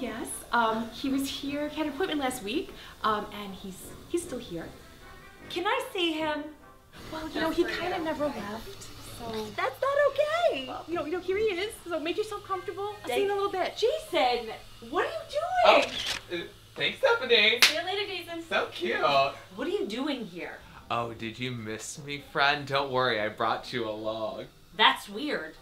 yes. Um, he was here. He had an appointment last week. Um, and he's he's still here. Can I see him? Well, you know, he kind of never left. So, That's not okay. you know, you know, here he is. So make yourself comfortable. I'll see you in a little bit. Jayson, what are you Oh, doing? uh, thanks, Stephanie. See you later, Jayson. So cute. What are you doing here? Oh, did you miss me, friend? Don't worry, I brought you along. That's weird.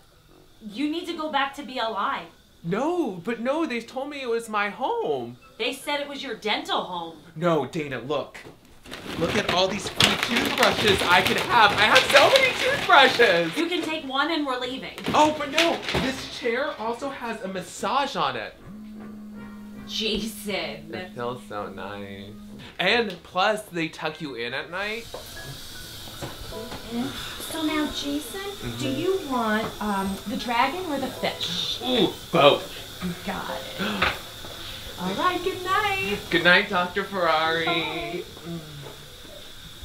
You need to go back to BLI. No, but no, they told me it was my home. They said it was your dental home. No, Dana, look. Look at all these free toothbrushes I could have. I have so many toothbrushes. You can take one and we're leaving. Oh, but no, this chair also has a massage on it. Jayson. It feels so nice. And plus, they tuck you in at night. So now, Jayson, do you want um, the dragon or the fish? Ooh, both. You got it. All right. Good night. Good night, Dr. Ferrari.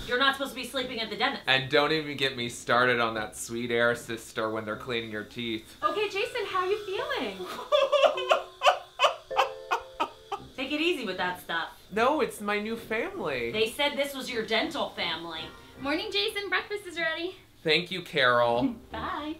You're not supposed to be sleeping at the dentist. And don't even get me started on that sweet air sister when they're cleaning your teeth. Okay, Jayson, how are you feeling? Take it easy with that stuff. no, it's my new family. They said this was your dental family. Morning, Jayson. Breakfast is ready. Thank you, Carol. Bye.